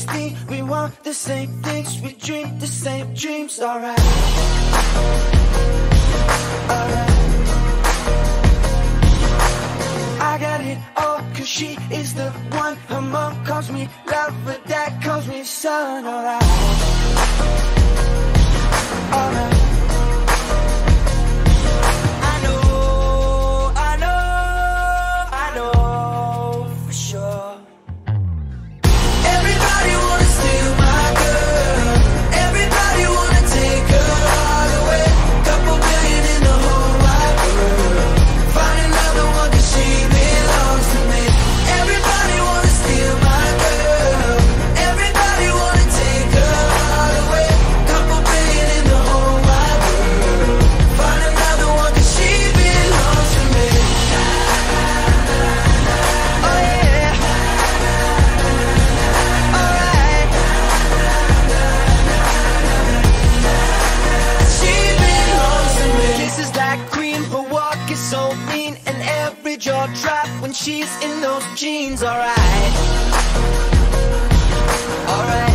16 We want the same things. We dream the same dreams. Alright. Alright. I got it all Cause she is the one. Her mom calls me love But dad calls me son. Alright. Alright. she's in those jeans, alright. Alright.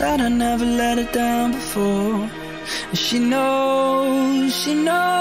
that I never let her down before. And she knows, she knows.